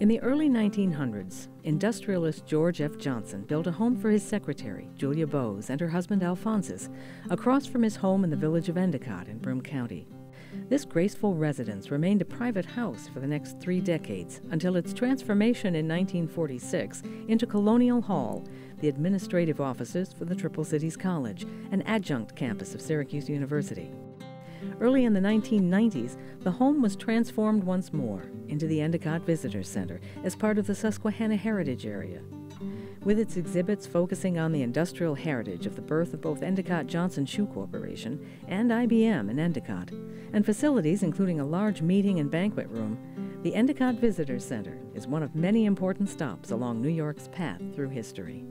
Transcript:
In the early 1900s, industrialist George F. Johnson built a home for his secretary, Julia Bowes, and her husband Alphonsus, across from his home in the village of Endicott in Broome County. This graceful residence remained a private house for the next three decades until its transformation in 1946 into Colonial Hall, the administrative offices for the Triple Cities College, an adjunct campus of Syracuse University. Early in the 1990s, the home was transformed once more into the Endicott Visitor Center as part of the Susquehanna Heritage Area. With its exhibits focusing on the industrial heritage of the birth of both Endicott Johnson Shoe Corporation and IBM in Endicott, and facilities including a large meeting and banquet room, the Endicott Visitor Center is one of many important stops along New York's path through history.